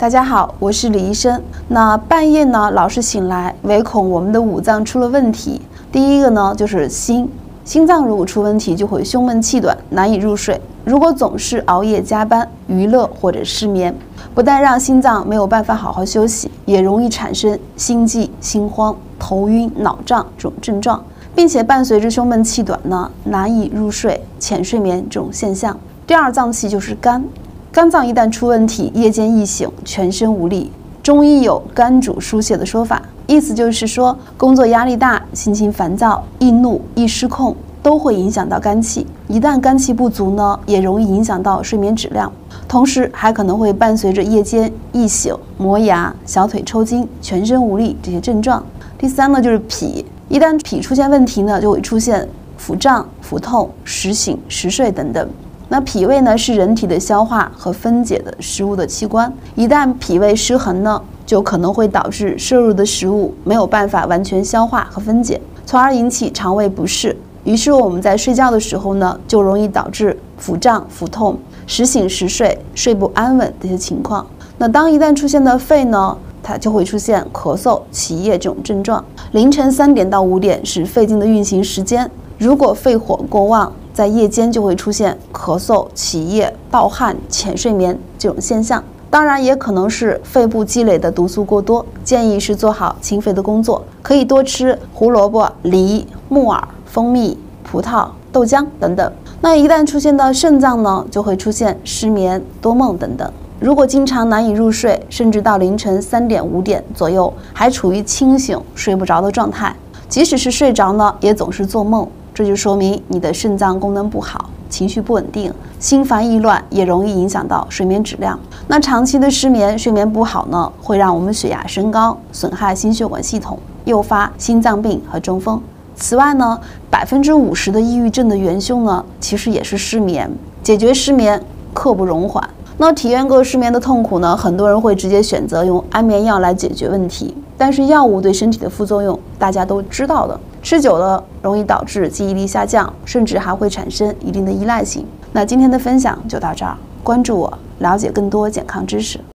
大家好，我是李医生。那半夜呢，老是醒来，唯恐我们的五脏出了问题。第一个呢，就是心，心脏如果出问题，就会胸闷气短，难以入睡。如果总是熬夜加班、娱乐或者失眠，不但让心脏没有办法好好休息，也容易产生心悸、心慌、头晕、脑胀这种症状，并且伴随着胸闷气短呢，难以入睡、浅睡眠这种现象。第二脏器就是肝。肝脏一旦出问题，夜间易醒，全身无力。中医有“肝主疏泄”的说法，意思就是说，工作压力大、心情烦躁、易怒、易失控，都会影响到肝气。一旦肝气不足呢，也容易影响到睡眠质量，同时还可能会伴随着夜间易醒、磨牙、小腿抽筋、全身无力这些症状。第三呢，就是脾，一旦脾出现问题呢，就会出现腹胀、腹痛、时醒时睡等等。那脾胃呢，是人体的消化和分解的食物的器官。一旦脾胃失衡呢，就可能会导致摄入的食物没有办法完全消化和分解，从而引起肠胃不适。于是我们在睡觉的时候呢，就容易导致腹胀、腹痛、时醒时睡、睡不安稳这些情况。那当一旦出现的肺呢，它就会出现咳嗽、起夜这种症状。凌晨三点到五点是肺经的运行时间，如果肺火过旺。在夜间就会出现咳嗽、起夜、盗汗、浅睡眠这种现象，当然也可能是肺部积累的毒素过多。建议是做好清肺的工作，可以多吃胡萝卜、梨、木耳、蜂蜜、葡萄、豆浆等等。那一旦出现到肾脏呢，就会出现失眠、多梦等等。如果经常难以入睡，甚至到凌晨三点、五点左右还处于清醒、睡不着的状态，即使是睡着呢，也总是做梦。这就说明你的肾脏功能不好，情绪不稳定，心烦意乱，也容易影响到睡眠质量。那长期的失眠、睡眠不好呢，会让我们血压升高，损害心血管系统，诱发心脏病和中风。此外呢，百分之五十的抑郁症的元凶呢，其实也是失眠。解决失眠，刻不容缓。那体验过失眠的痛苦呢，很多人会直接选择用安眠药来解决问题。但是药物对身体的副作用，大家都知道的。吃久了容易导致记忆力下降，甚至还会产生一定的依赖性。那今天的分享就到这儿，关注我，了解更多健康知识。